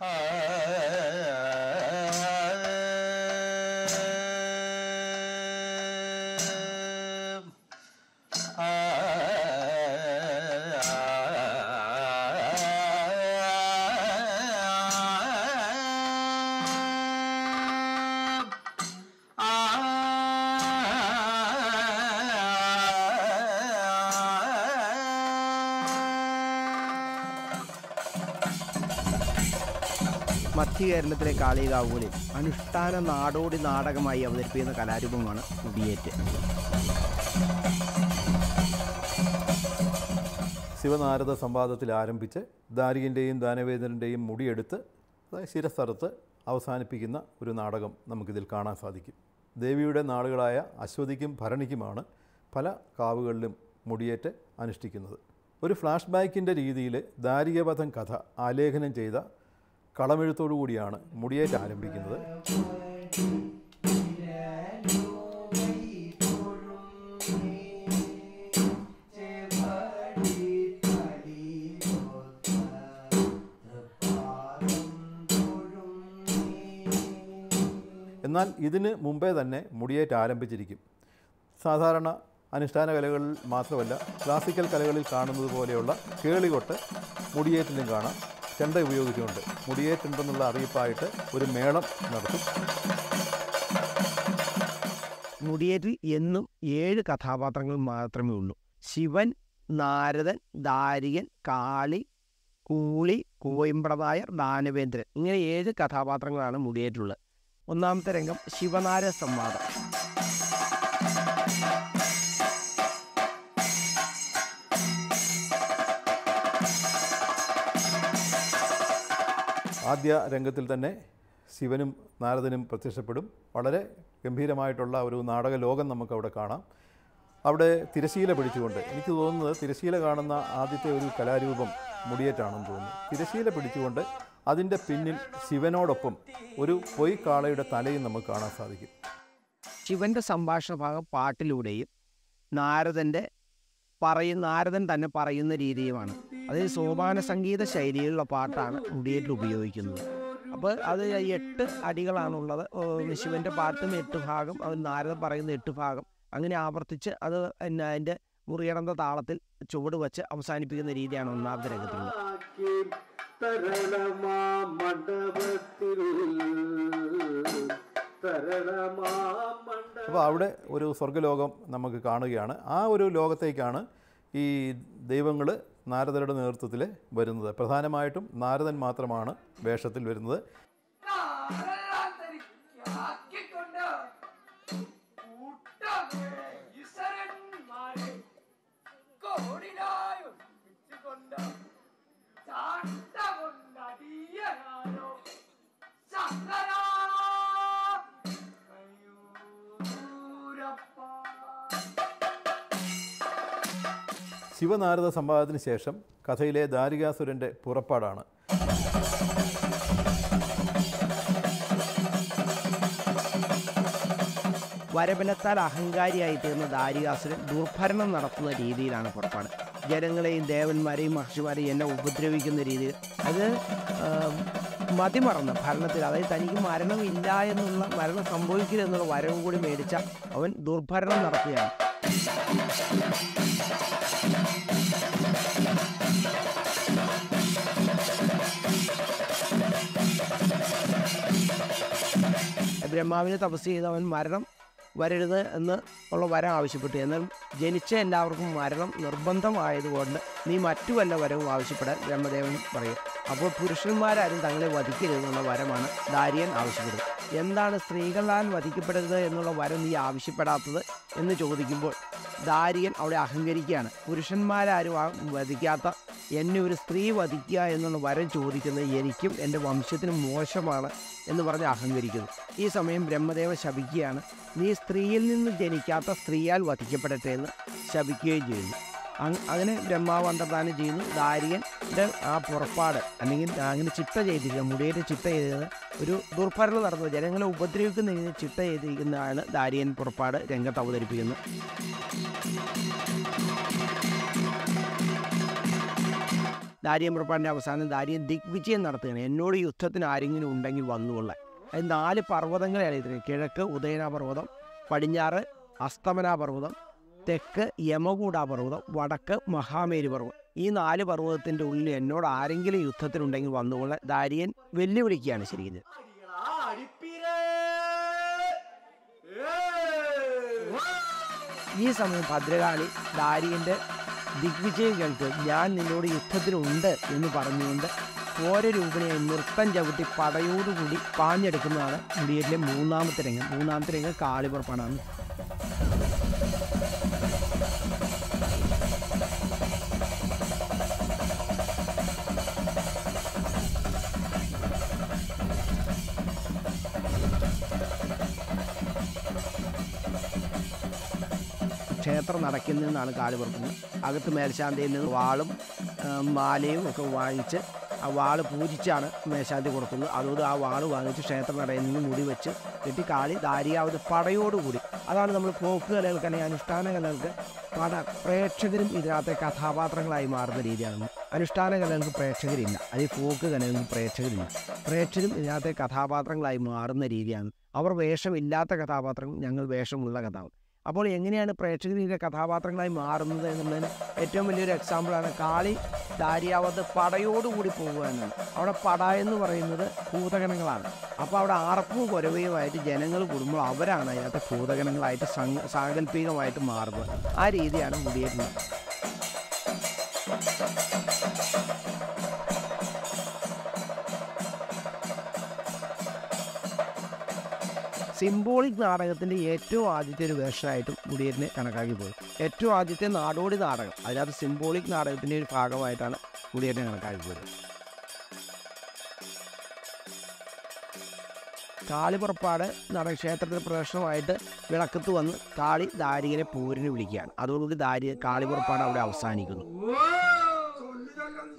All right. മധ്യകേരളത്തിലെ കാളികാവൂലിൽ അനുഷ്ഠാന നാടോടി നാടകമായി അവതരിപ്പിക്കുന്ന കലാരൂപമാണ് കുടിയേറ്റ്. ശിവനാരദ സംവാദത്തിൽ ആരംഭിച്ച് ദാരികന്റെയും ദാനവേദനന്റെയും മുടിയെടുത്ത് ശിരസ്സറുത്ത് അവസാനിപ്പിക്കുന്ന ഒരു നാടകം നമുക്കിതിൽ കാണാൻ സാധിക്കും. ദേവിയുടെ നാടുകളായ അശ്വതിക്കും ഭരണിക്കുമാണ് പല കാവുകളിലും മുടിയേറ്റ് അനുഷ്ഠിക്കുന്നത്. ഒരു ഫ്ലാഷ് ബാക്കിന്റെ രീതിയിൽ ദാരികവധം കഥ ആലേഖനം ചെയ്ത കളമെഴുത്തോടു കൂടിയാണ് മുടിയേറ്റ് ആരംഭിക്കുന്നത്. എന്നാൽ ഇതിന് മുമ്പേ തന്നെ മുടിയേറ്റ് ആരംഭിച്ചിരിക്കും. സാധാരണ അനുഷ്ഠാന കലകളിൽ മാത്രമല്ല ക്ലാസിക്കൽ കലകളിൽ കാണുന്നത് പോലെയുള്ള കേളികൊട്ട് മുടിയേറ്റിലും കാണാം. ചെണ്ട ഉപയോഗിച്ചുകൊണ്ട് മുടിയേറ്റുണ്ടെന്നുള്ള അറിയിപ്പായിട്ട് ഒരു മേളം നടത്തും. മുടിയേറ്റിൽ എന്നും ഏഴ് കഥാപാത്രങ്ങൾ മാത്രമേ ഉള്ളൂ. ശിവൻ നാരദൻ ദാരികൻ കാളി കൂളി കോയമ്പ്രതായർ ദാനവേന്ദ്രൻ ഇങ്ങനെ ഏഴ് കഥാപാത്രങ്ങളാണ് മുടിയേറ്റുള്ളത്. ഒന്നാമത്തെ രംഗം ശിവനാര സംവാദം ആദ്യ രംഗത്തിൽ തന്നെ ശിവനും നാരദനും പ്രത്യക്ഷപ്പെടും. വളരെ ഗംഭീരമായിട്ടുള്ള ഒരു നാടക ലോകം നമുക്ക് അവിടെ കാണാം. അവിടെ തിരശീല പിടിച്ചുകൊണ്ട് എനിക്ക് തോന്നുന്നത് തിരശീല കാണുന്ന ആദ്യത്തെ ഒരു കലാരൂപം മുടിയേറ്റാണെന്ന് തോന്നുന്നു. തിരശീല പിടിച്ചുകൊണ്ട് അതിന്റെ പിന്നിൽ ശിവനോടൊപ്പം ഒരു പൊയ് കാളയുടെ തലയും നമുക്ക് കാണാൻ സാധിക്കും. ശിവന്റെ സംഭാഷണ ഭാഗം പാട്ടിലൂടെയും നാരദന്റെ പറയുന്ന നാരദൻ തന്നെ പറയുന്ന രീതിയുമാണ്. അതായത് സോപാന സംഗീത ശൈലിയിലുള്ള പാട്ടാണ് മുടിയേറ്റിൽ ഉപയോഗിക്കുന്നത്. അപ്പോൾ അത് എട്ട് അടികളാണുള്ളത്. ശിവന്റെ പാട്ടും എട്ട് ഭാഗം അത് നാരദ പറയുന്ന എട്ട് ഭാഗം. അങ്ങനെ ആവർത്തിച്ച് അത് പിന്നെ അതിന്റെ മുറിയടந்த താളത്തിൽ ചുവട് വച്ച് അവസാനിപ്പിക്കുന്ന രീതിയാണ് ഒന്നാമത്തെ രംഗത്തുള്ളത്. തരണമാ മണ്ഡപത്തിൽ തരണമാ അപ്പോൾ അവിടെ ഒരു സ്വർഗലോകം നമുക്ക് കാണുകയാണ്. ആ ഒരു ലോകത്തേക്കാണ് ഈ ദൈവങ്ങൾ നാരദരുടെ നേതൃത്വത്തിൽ വരുന്നത്. പ്രധാനമായിട്ടും നാരദൻ മാത്രമാണ് വേഷത്തിൽ വരുന്നത്. ശിവനാരദ സംവാദത്തിന് ശേഷം കഥയിലെ ദാരികാസുരന്റെ പുറപ്പാടാണ്. വരബലത്താൽ അഹങ്കാരിയായി തീർന്ന ദാരികാസുരൻ ദുർഭരണം നടത്തുന്ന രീതിയിലാണ് പുറപ്പാട്. ജനങ്ങളെയും ദേവന്മാരെയും മഹർഷിമാരെയും എന്നെ ഉപദ്രവിക്കുന്ന രീതിയിൽ അത് മതിമറന്ന് ഭരണത്തിൽ അതായത് തനിക്ക് മരണമില്ല എന്നുള്ള മരണം സംഭവിക്കില്ല എന്നുള്ള വരവും കൂടി മേടിച്ച അവൻ ദുർഭരണം നടത്തുകയാണ്. ബ്രഹ്മാവിനെ തപസ് ചെയ്ത് അവൻ മരണം വരരുത് എന്ന് ഉള്ള വരം ആവശ്യപ്പെട്ടു. എന്നാൽ ജനിച്ച എല്ലാവർക്കും മരണം നിർബന്ധമായതുകൊണ്ട് നീ മറ്റു വല്ല വരവും ആവശ്യപ്പെടാൻ ബ്രഹ്മദേവൻ പറയും. അപ്പോൾ പുരുഷന്മാരാരും തങ്ങളെ വധിക്കരുതെന്നുള്ള വരമാണ് ദാരിയൻ ആവശ്യപ്പെടുന്നത് എന്താണ് സ്ത്രീകളാൽ വധിക്കപ്പെടരുത് എന്നുള്ള വരം നീ ആവശ്യപ്പെടാത്തത് എന്ന് ചോദിക്കുമ്പോൾ ദാരിയൻ അവിടെ അഹങ്കരിക്കുകയാണ്. പുരുഷന്മാരാരും വധിക്കാത്ത എന്നെ ഒരു സ്ത്രീ വധിക്കുക എന്നുള്ള വരം ചോദിക്കുന്നത് എനിക്കും എന്റെ വംശത്തിനും മോശമാണ് എന്ന് പറഞ്ഞ് അഹങ്കരിക്കുന്നു. ഈ സമയം ബ്രഹ്മദേവ ശപിക്കുകയാണ്. നീ സ്ത്രീയിൽ നിന്ന് ജനിക്കാത്ത സ്ത്രീയാൽ വധിക്കപ്പെടട്ടെ എന്ന് ശപിക്കുകയും ചെയ്യുന്നു. അങ് അങ്ങനെ ബ്രഹ്മാവ് അന്തർദാനം ചെയ്യുന്നു. ദാരിയന്റെ ആ പുറപ്പാട് അല്ലെങ്കിൽ അങ്ങനെ ചിട്ട ചെയ്തിരിക്കുക മുടിയേറ്റ് ചിട്ട ചെയ്തത് ഒരു ദുർഭരണം നടന്നു. ജനങ്ങളെ ഉപദ്രവിക്കുന്ന ചിട്ട ചെയ്തിരിക്കുന്നതാണ് ദാരിയൻ പുറപ്പാട് രംഗത്ത് അവതരിപ്പിക്കുന്നത്. ദാരിയൻ പുറപ്പാടിന്റെ അവസാനം ദാരിയൻ ദിഗ്വിജയം നടത്തുകയാണ്. എന്നോട് യുദ്ധത്തിന് ആരെങ്കിലും ഉണ്ടെങ്കിൽ വന്നുകൊള്ളാൻ. നാല് പർവതങ്ങളെയാണ് ഇതിന്. കിഴക്ക് ഉദയനാപർവതം പടിഞ്ഞാറ് അസ്തമനാപർവതം തെക്ക് യമകൂടാപർവതം വടക്ക് മഹാമേരി പർവതം ഈ നാല് പർവതത്തിന്റെ ഉള്ളിൽ എന്നോട് ആരെങ്കിലും യുദ്ധത്തിനുണ്ടെങ്കിൽ വന്നുകൊണ്ട് ദാരിയൻ വെല്ലുവിളിക്കുകയാണ് ശരിക്കും. ഈ സമയം ഭദ്രകാളി ദാരിയന്റെ ദിഗ്വിജയം കേൾക്ക് ഞാൻ നിന്നോട് യുദ്ധത്തിനുണ്ട് എന്ന് പറഞ്ഞുകൊണ്ട് ഘോരരൂപിനെ നൃത്തം ചവിട്ടി പടയോടുകൂടി പാഞ്ഞെടുക്കുന്നതാണ് മുടിയേറ്റിലെ മൂന്നാമത്തെ രംഗം. മൂന്നാമത്തെ രംഗം കാളിപുറപ്പാടാണ് ക്ഷേത്രം നടക്കിൽ നിന്നാണ് കാൽ പുറക്കുന്നത് അകത്ത് മേൽശാന്തിയിൽ നിന്ന് വാളും മാലയും ഒക്കെ വാങ്ങിച്ച് ആ വാൾ പൂജിച്ചാണ് മേശാന്തി കൊടുക്കുന്നത്. അതുകൊണ്ട് ആ വാൾ വാങ്ങിച്ച് ക്ഷേത്ര നടയിൽ നിന്ന് മുടി വെച്ച് കെട്ടി കാളി ദാരിയാവത് പടയോടുകൂടി. അതാണ് നമ്മൾ പോക്ക് കലകൾക്ക് അല്ലെങ്കിൽ അനുഷ്ഠാന കലകൾക്ക് പട പ്രേക്ഷകരും ഇതിനകത്തെ കഥാപാത്രങ്ങളായി മാറുന്ന രീതിയാണ്. അനുഷ്ഠാന കലകൾക്ക് പ്രേക്ഷകരില്ല. അല്ലെങ്കിൽ പോക്ക് കലകൾക്ക് പ്രേക്ഷകരില്ല. പ്രേക്ഷകരും ഇതിനകത്തെ കഥാപാത്രങ്ങളായി മാറുന്ന രീതിയാണ്. അവർ വേഷമില്ലാത്ത കഥാപാത്രങ്ങൾ ഞങ്ങൾ വേഷമുള്ള കഥാപാത്രം. അപ്പോൾ എങ്ങനെയാണ് പ്രേക്ഷകരിലെ കഥാപാത്രങ്ങളായി മാറുന്നത് എന്നുള്ളതിന് ഏറ്റവും വലിയൊരു എക്സാമ്പിളാണ് കാളി ദാരിയാവത്ത് പടയോടുകൂടി പോകുക എന്നാണ് അവിടെ പട എന്ന് പറയുന്നത് ഭൂതഗണങ്ങളാണ്. അപ്പോൾ അവിടെ ആർപ്പും കുരവയുമായിട്ട് ജനങ്ങൾ കൂടുമ്പോൾ അവരാണ് അതിനകത്ത് ഭൂതഗണങ്ങളായിട്ട് സങ്ക സാങ്കല്പികമായിട്ട് മാറുന്നത്. ആ രീതിയാണ് മുടിയേറ്റുന്നത് സിംബോളിക് നാടകത്തിന്റെ ഏറ്റവും ആദ്യത്തെ ഒരു വേർഷനായിട്ടും മുടിയേരിനെ കണക്കാക്കി പോയി. ഏറ്റവും ആദ്യത്തെ നാടോടി നാടകം അതിനകത്ത് സിംബോളിക് നാടകത്തിന്റെ ഒരു ഭാഗമായിട്ടാണ് മുടിയേരിനെ കണക്കാക്കി പോയത്. കാളിപ്പുറപ്പാട് ക്ഷേത്രത്തിൽ പ്രദർശനമായിട്ട് വിളക്കത്ത് വന്ന് കാളി ദാരികനെ പൂരിനെ വിളിക്കുകയാണ്. അതോടുകൂടി ദാരി കാളിപ്പുറപ്പാട് അവിടെ അവസാനിക്കുന്നു. ചൊല്ലിതല്ലെന്ന്